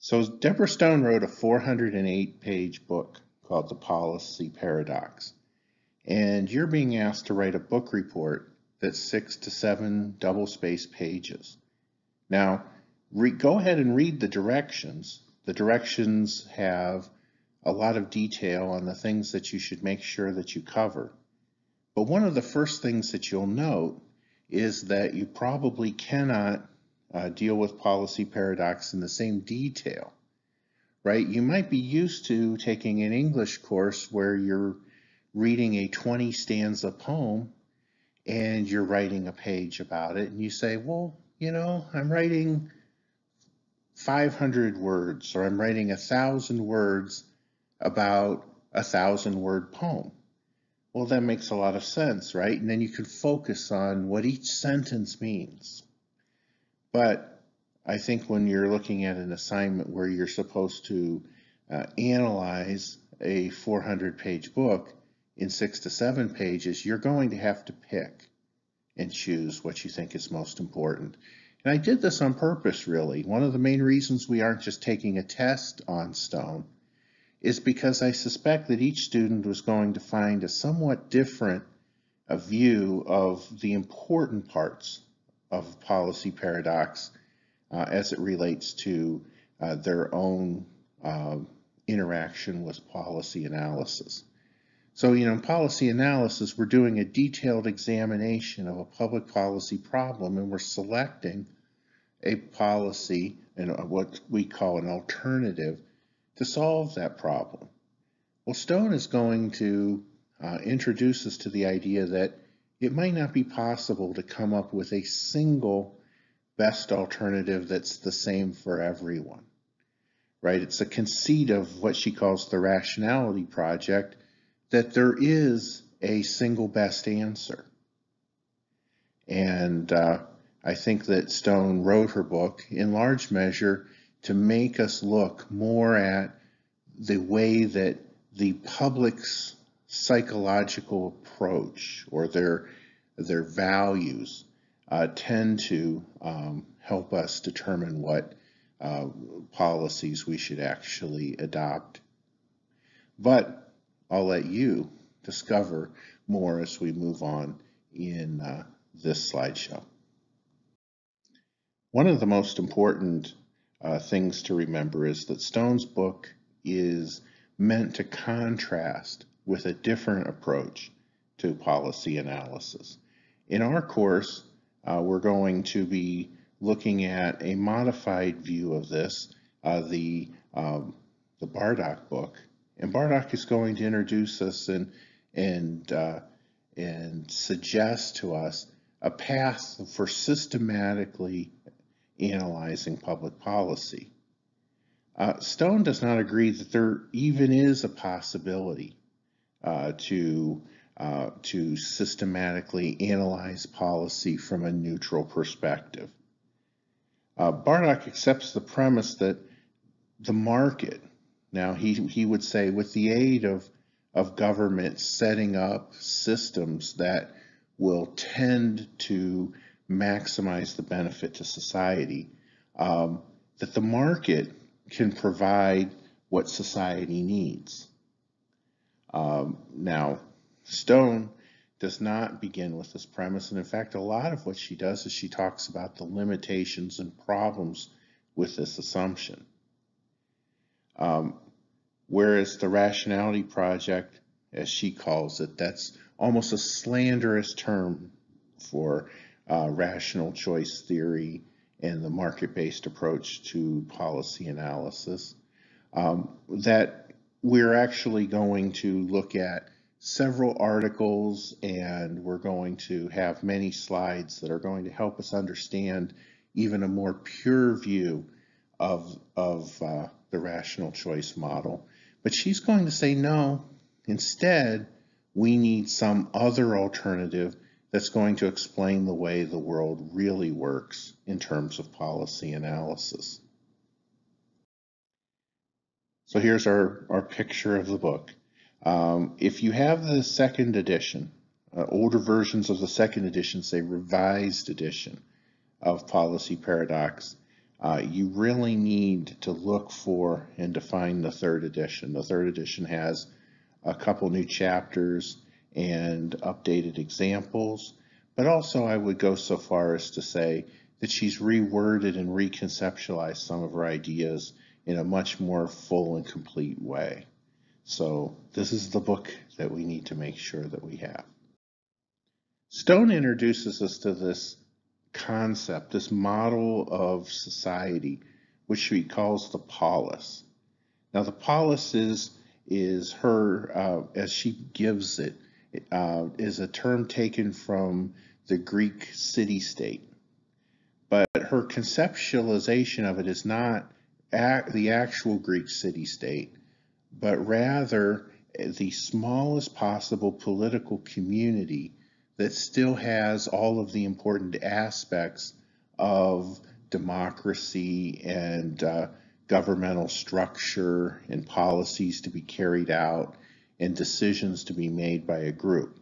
So Deborah Stone wrote a 408 page book called The Policy Paradox. And you're being asked to write a book report that's six to seven double space pages. Now, go ahead and read the directions. The directions have a lot of detail on the things that you should make sure that you cover. But one of the first things that you'll note is that you probably cannot uh, deal with policy paradox in the same detail, right? You might be used to taking an English course where you're reading a 20 stanza poem and you're writing a page about it and you say, well, you know, I'm writing 500 words or I'm writing a thousand words about a thousand word poem. Well, that makes a lot of sense, right? And then you can focus on what each sentence means. But I think when you're looking at an assignment where you're supposed to uh, analyze a 400 page book in six to seven pages, you're going to have to pick and choose what you think is most important. And I did this on purpose, really. One of the main reasons we aren't just taking a test on Stone is because I suspect that each student was going to find a somewhat different a view of the important parts of policy paradox uh, as it relates to uh, their own uh, interaction with policy analysis. So, you know, in policy analysis, we're doing a detailed examination of a public policy problem and we're selecting a policy and what we call an alternative to solve that problem? Well, Stone is going to uh, introduce us to the idea that it might not be possible to come up with a single best alternative that's the same for everyone, right? It's a conceit of what she calls the rationality project that there is a single best answer. And uh, I think that Stone wrote her book in large measure to make us look more at the way that the public's psychological approach or their their values uh, tend to um, help us determine what uh, policies we should actually adopt. But I'll let you discover more as we move on in uh, this slideshow. One of the most important uh, things to remember is that Stone's book is meant to contrast with a different approach to policy analysis. In our course, uh, we're going to be looking at a modified view of this, uh, the, um, the Bardach book. And Bardach is going to introduce us and, and, uh, and suggest to us a path for systematically analyzing public policy. Uh, Stone does not agree that there even is a possibility uh, to uh, to systematically analyze policy from a neutral perspective. Uh, Bardach accepts the premise that the market, now he, he would say with the aid of, of government setting up systems that will tend to maximize the benefit to society, um, that the market can provide what society needs. Um, now, Stone does not begin with this premise, and in fact, a lot of what she does is she talks about the limitations and problems with this assumption. Um, whereas the rationality project, as she calls it, that's almost a slanderous term for uh, rational choice theory and the market-based approach to policy analysis, um, that we're actually going to look at several articles and we're going to have many slides that are going to help us understand even a more pure view of, of uh, the rational choice model. But she's going to say no, instead we need some other alternative that's going to explain the way the world really works in terms of policy analysis. So here's our, our picture of the book. Um, if you have the second edition, uh, older versions of the second edition say revised edition of Policy Paradox, uh, you really need to look for and define the third edition. The third edition has a couple new chapters and updated examples, but also I would go so far as to say that she's reworded and reconceptualized some of her ideas in a much more full and complete way. So this is the book that we need to make sure that we have. Stone introduces us to this concept, this model of society, which she calls the polis. Now, the polis is, is her, uh, as she gives it, uh, is a term taken from the Greek city state. But her conceptualization of it is not the actual Greek city state, but rather the smallest possible political community that still has all of the important aspects of democracy and uh, governmental structure and policies to be carried out and decisions to be made by a group.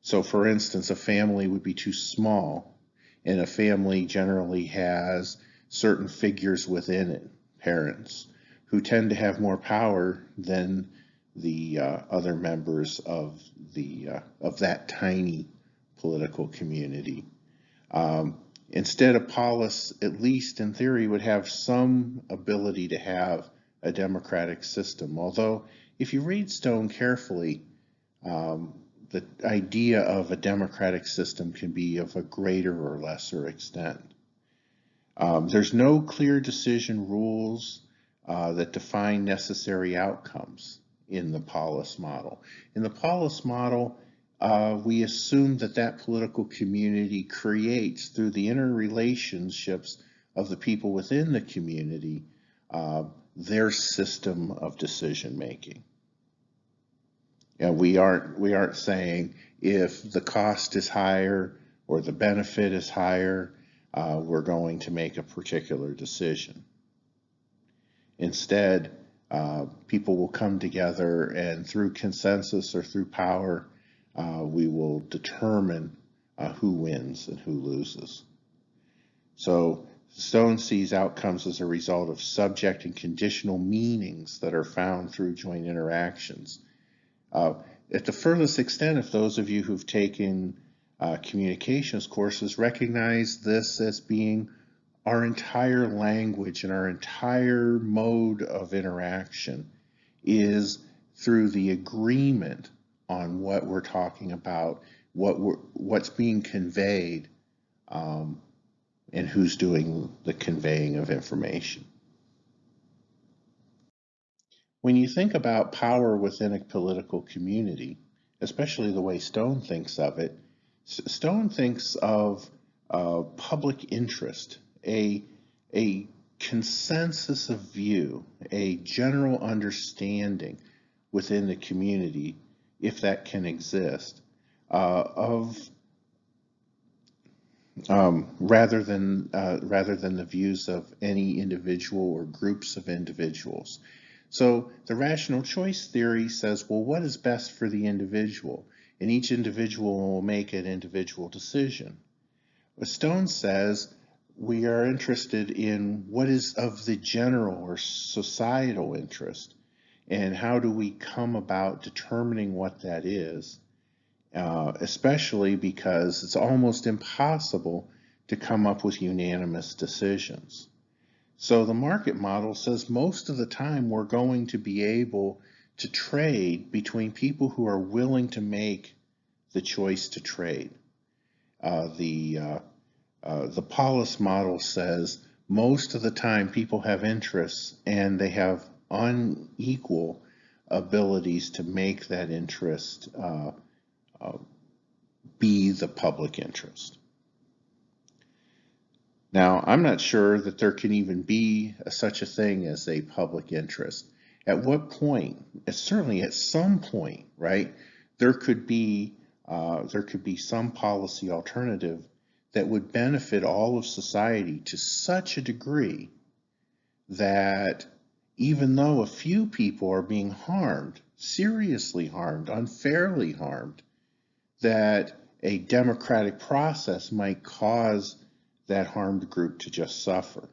So for instance, a family would be too small and a family generally has certain figures within it, parents, who tend to have more power than the uh, other members of the uh, of that tiny political community. Um, instead, a polis, at least in theory, would have some ability to have a democratic system. Although, if you read Stone carefully, um, the idea of a democratic system can be of a greater or lesser extent. Um, there's no clear decision rules uh, that define necessary outcomes in the polis model. In the polis model, uh, we assume that that political community creates through the interrelationships of the people within the community uh, their system of decision making. And we aren't we aren't saying if the cost is higher or the benefit is higher, uh, we're going to make a particular decision. Instead, uh, people will come together and through consensus or through power, uh, we will determine uh, who wins and who loses. So Stone sees outcomes as a result of subject and conditional meanings that are found through joint interactions. Uh, at the furthest extent, if those of you who've taken uh, communications courses recognize this as being our entire language and our entire mode of interaction is through the agreement on what we're talking about, what we're, what's being conveyed, um, and who's doing the conveying of information. When you think about power within a political community, especially the way Stone thinks of it, Stone thinks of uh, public interest, a, a consensus of view, a general understanding within the community if that can exist, uh, of um, rather than uh, rather than the views of any individual or groups of individuals. So the rational choice theory says, well, what is best for the individual? And each individual will make an individual decision. Stone says we are interested in what is of the general or societal interest. And how do we come about determining what that is? Uh, especially because it's almost impossible to come up with unanimous decisions. So the market model says most of the time we're going to be able to trade between people who are willing to make the choice to trade. Uh, the uh, uh, the polis model says most of the time people have interests and they have unequal abilities to make that interest uh, uh, be the public interest. Now, I'm not sure that there can even be a, such a thing as a public interest. At what point, certainly at some point, right, there could be uh, there could be some policy alternative that would benefit all of society to such a degree that even though a few people are being harmed, seriously harmed, unfairly harmed, that a democratic process might cause that harmed group to just suffer.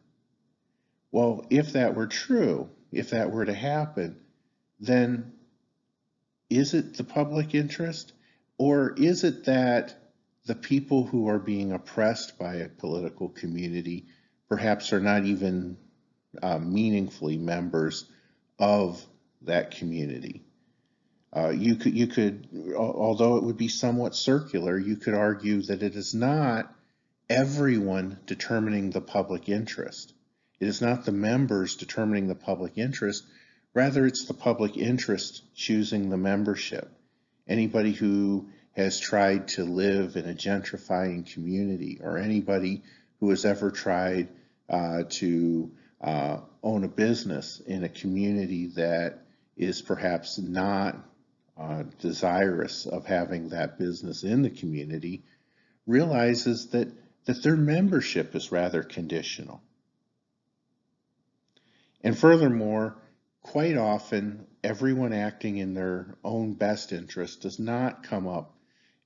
Well, if that were true, if that were to happen, then is it the public interest? Or is it that the people who are being oppressed by a political community perhaps are not even uh, meaningfully members of that community? Uh, you could, you could, although it would be somewhat circular, you could argue that it is not everyone determining the public interest. It is not the members determining the public interest, rather it's the public interest choosing the membership. Anybody who has tried to live in a gentrifying community or anybody who has ever tried uh, to uh, own a business in a community that is perhaps not uh, desirous of having that business in the community realizes that, that their membership is rather conditional. And furthermore, quite often, everyone acting in their own best interest does not come up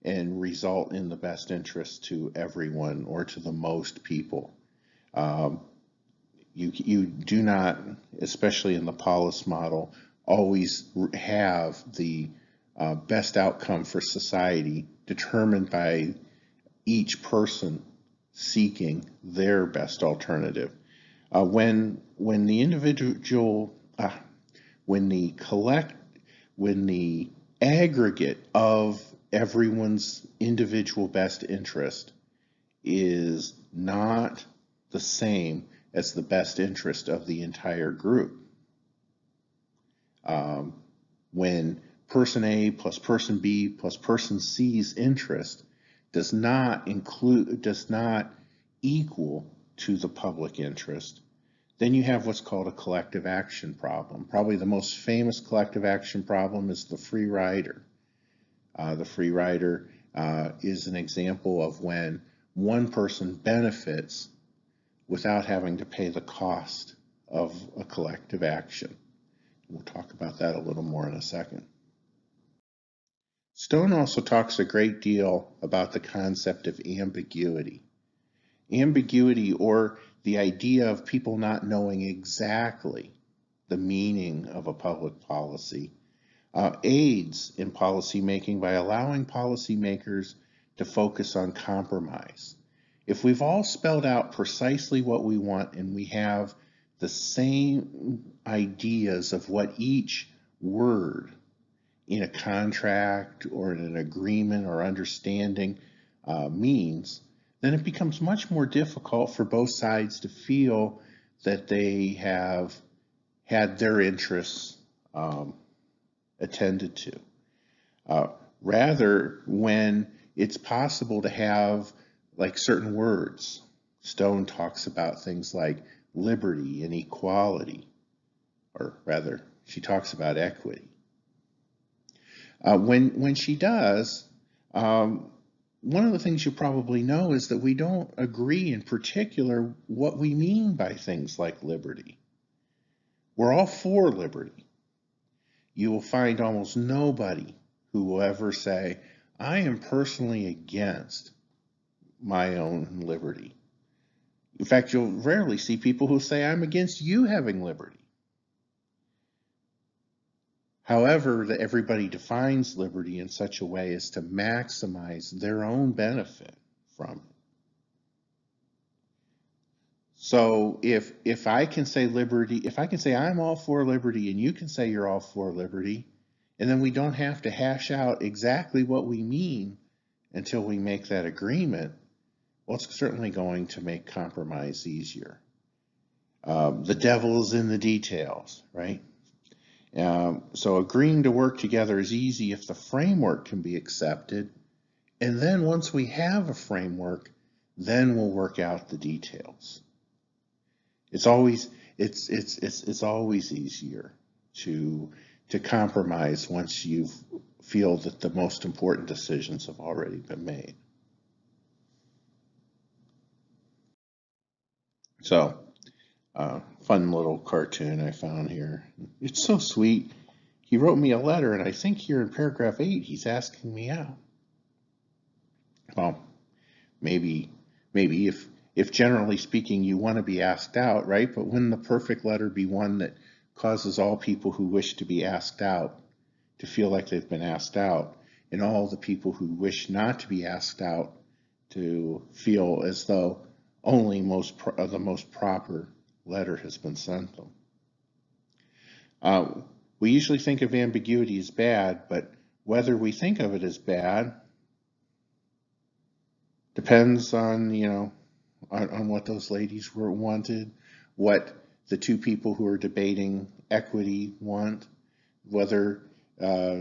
and result in the best interest to everyone or to the most people. Um, you, you do not, especially in the polis model, always have the uh, best outcome for society determined by each person seeking their best alternative. Uh, when when the individual, uh, when the collect, when the aggregate of everyone's individual best interest is not the same as the best interest of the entire group. Um, when person A plus person B plus person C's interest does not include, does not equal to the public interest, then you have what's called a collective action problem. Probably the most famous collective action problem is the free rider. Uh, the free rider uh, is an example of when one person benefits without having to pay the cost of a collective action. We'll talk about that a little more in a second. Stone also talks a great deal about the concept of ambiguity. Ambiguity or the idea of people not knowing exactly the meaning of a public policy uh, aids in policymaking by allowing policymakers to focus on compromise. If we've all spelled out precisely what we want and we have the same ideas of what each word in a contract or in an agreement or understanding uh, means, then it becomes much more difficult for both sides to feel that they have had their interests um, attended to. Uh, rather, when it's possible to have like certain words, Stone talks about things like liberty and equality, or rather, she talks about equity. Uh, when, when she does, um, one of the things you probably know is that we don't agree in particular what we mean by things like liberty. We're all for liberty. You will find almost nobody who will ever say, I am personally against my own liberty. In fact, you'll rarely see people who say, I'm against you having liberty. However, that everybody defines liberty in such a way as to maximize their own benefit from it. So if if I can say liberty, if I can say I'm all for liberty and you can say you're all for liberty, and then we don't have to hash out exactly what we mean until we make that agreement, well, it's certainly going to make compromise easier. Um, the devil is in the details, right? Um, so agreeing to work together is easy if the framework can be accepted. And then once we have a framework, then we'll work out the details. It's always it's it's it's it's always easier to to compromise once you feel that the most important decisions have already been made. So uh, fun little cartoon I found here. It's so sweet. He wrote me a letter, and I think here in paragraph 8, he's asking me out. Well, maybe, maybe if, if generally speaking you want to be asked out, right? But wouldn't the perfect letter be one that causes all people who wish to be asked out to feel like they've been asked out, and all the people who wish not to be asked out to feel as though only most the most proper letter has been sent them. Uh, we usually think of ambiguity as bad, but whether we think of it as bad depends on you know on, on what those ladies were wanted, what the two people who are debating equity want, whether uh,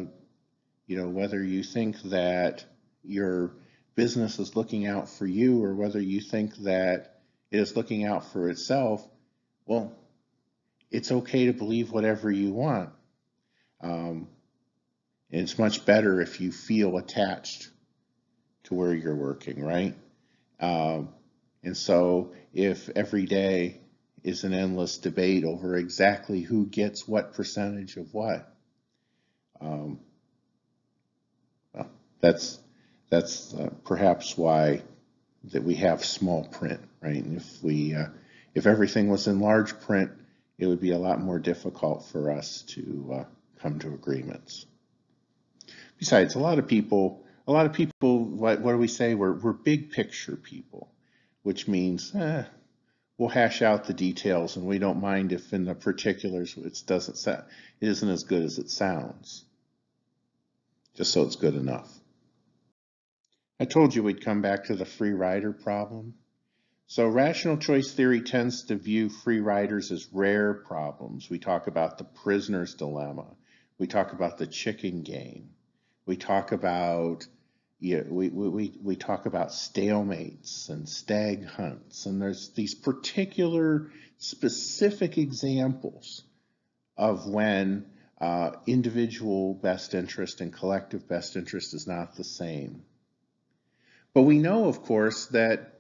you know whether you think that your business is looking out for you or whether you think that it is looking out for itself. Well, it's okay to believe whatever you want. Um, it's much better if you feel attached to where you're working, right? Um, and so if every day is an endless debate over exactly who gets what percentage of what, um, well, that's that's uh, perhaps why that we have small print, right? And if we uh, if everything was in large print, it would be a lot more difficult for us to uh, come to agreements. Besides, a lot of people, a lot of people, what, what do we say? We're, we're big picture people, which means eh, we'll hash out the details and we don't mind if in the particulars it doesn't sound, it isn't as good as it sounds, just so it's good enough. I told you we'd come back to the free rider problem. So rational choice theory tends to view free riders as rare problems. We talk about the prisoner's dilemma. We talk about the chicken game. We talk about yeah, we, we, we talk about stalemates and stag hunts, and there's these particular specific examples of when uh, individual best interest and collective best interest is not the same. But we know, of course, that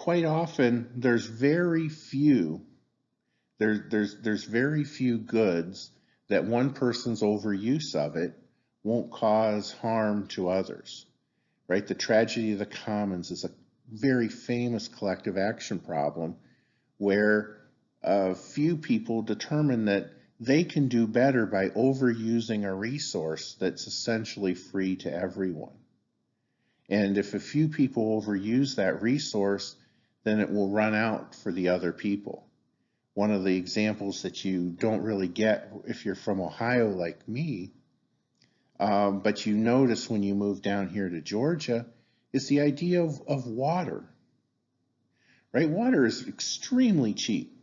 quite often there's very few there, there's there's very few goods that one person's overuse of it won't cause harm to others right? The tragedy of the commons is a very famous collective action problem where a few people determine that they can do better by overusing a resource that's essentially free to everyone. And if a few people overuse that resource then it will run out for the other people. One of the examples that you don't really get if you're from Ohio like me, um, but you notice when you move down here to Georgia, is the idea of, of water. Right? Water is extremely cheap.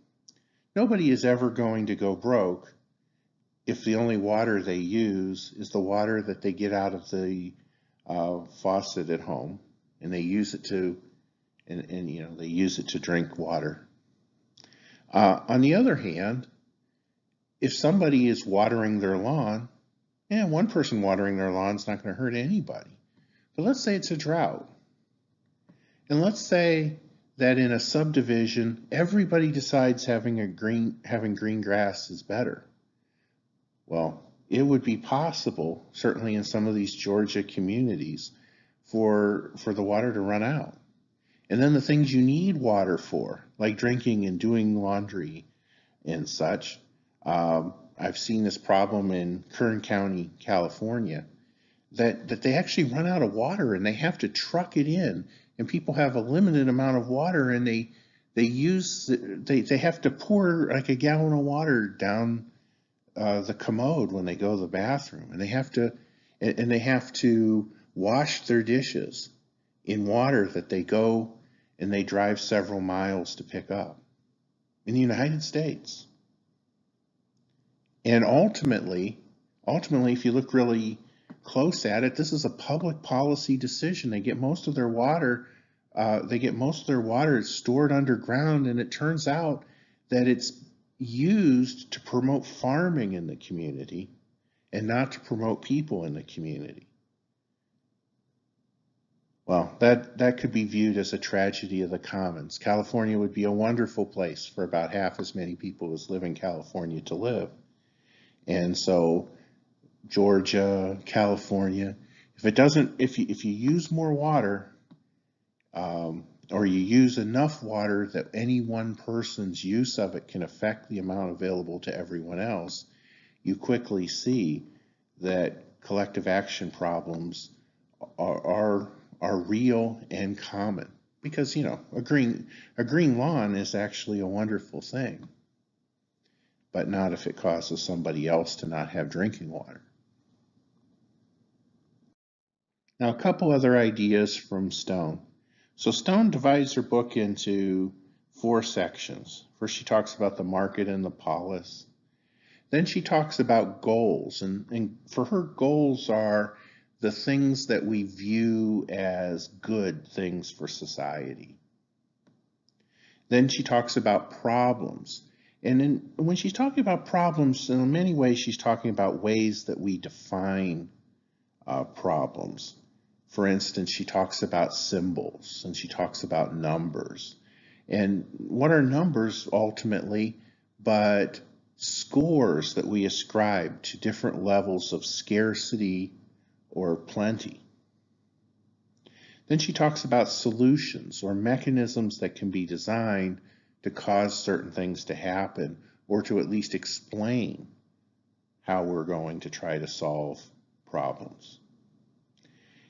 Nobody is ever going to go broke if the only water they use is the water that they get out of the uh, faucet at home and they use it to and, and you know they use it to drink water. Uh, on the other hand, if somebody is watering their lawn, yeah, one person watering their lawn is not going to hurt anybody. But let's say it's a drought. And let's say that in a subdivision, everybody decides having a green having green grass is better. Well, it would be possible, certainly in some of these Georgia communities, for for the water to run out. And then the things you need water for, like drinking and doing laundry and such. Um, I've seen this problem in Kern County, California, that, that they actually run out of water and they have to truck it in. And people have a limited amount of water and they they use they, they have to pour like a gallon of water down uh, the commode when they go to the bathroom and they have to and they have to wash their dishes in water that they go and they drive several miles to pick up in the United States. And ultimately, ultimately, if you look really close at it, this is a public policy decision. They get most of their water, uh, they get most of their water stored underground, and it turns out that it's used to promote farming in the community and not to promote people in the community. Well, that, that could be viewed as a tragedy of the commons. California would be a wonderful place for about half as many people as live in California to live. And so Georgia, California, if it doesn't, if you, if you use more water, um, or you use enough water that any one person's use of it can affect the amount available to everyone else, you quickly see that collective action problems are, are, are real and common. Because, you know, a green, a green lawn is actually a wonderful thing, but not if it causes somebody else to not have drinking water. Now, a couple other ideas from Stone. So Stone divides her book into four sections. First, she talks about the market and the polis. Then she talks about goals, and, and for her, goals are the things that we view as good things for society. Then she talks about problems. And in, when she's talking about problems, in many ways, she's talking about ways that we define uh, problems. For instance, she talks about symbols and she talks about numbers. And what are numbers ultimately but scores that we ascribe to different levels of scarcity or plenty? Then she talks about solutions or mechanisms that can be designed to cause certain things to happen or to at least explain how we're going to try to solve problems.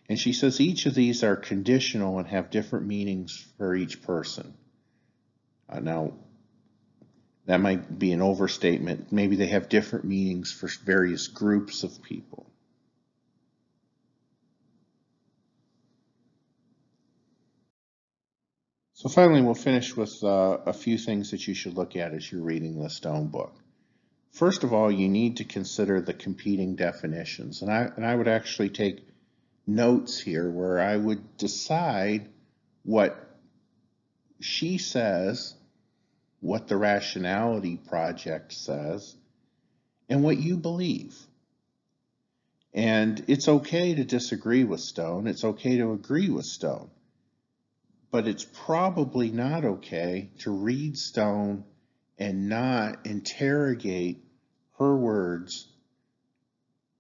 And she says each of these are conditional and have different meanings for each person. Uh, now, that might be an overstatement. Maybe they have different meanings for various groups of people. So finally, we'll finish with uh, a few things that you should look at as you're reading the Stone book. First of all, you need to consider the competing definitions. And I, and I would actually take notes here where I would decide what she says, what the rationality project says, and what you believe. And it's okay to disagree with Stone. It's okay to agree with Stone. But it's probably not okay to read Stone and not interrogate her words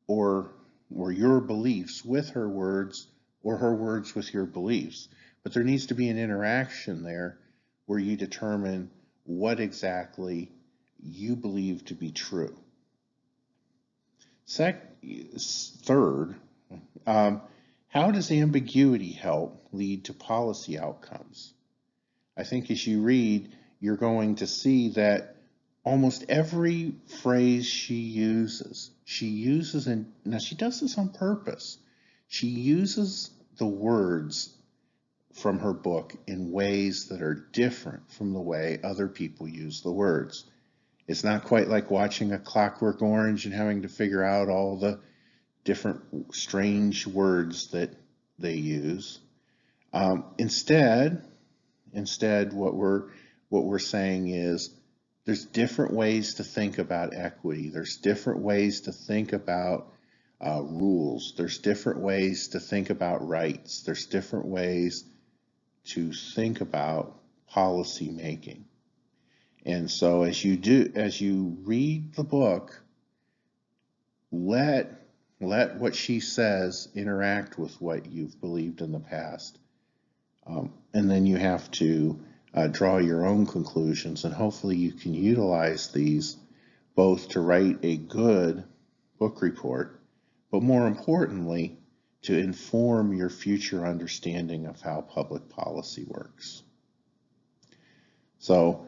or or your beliefs with her words or her words with your beliefs. But there needs to be an interaction there where you determine what exactly you believe to be true. Sec third, um, how does ambiguity help lead to policy outcomes? I think as you read, you're going to see that almost every phrase she uses, she uses, and now she does this on purpose. She uses the words from her book in ways that are different from the way other people use the words. It's not quite like watching a Clockwork Orange and having to figure out all the different strange words that they use. Um, instead, instead, what we're what we're saying is there's different ways to think about equity. There's different ways to think about uh, rules. There's different ways to think about rights. There's different ways to think about policy making. And so as you do, as you read the book, let let what she says interact with what you've believed in the past. Um, and then you have to uh, draw your own conclusions, and hopefully you can utilize these both to write a good book report, but more importantly, to inform your future understanding of how public policy works. So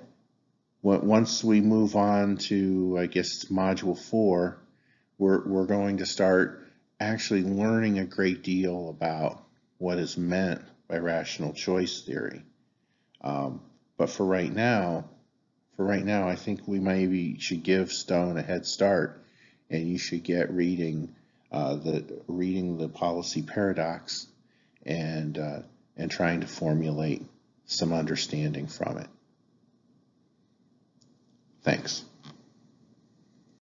once we move on to, I guess, module four, we're, we're going to start actually learning a great deal about what is meant by rational choice theory. Um, but for right now, for right now, I think we maybe should give Stone a head start, and you should get reading uh, the reading the policy paradox, and uh, and trying to formulate some understanding from it. Thanks.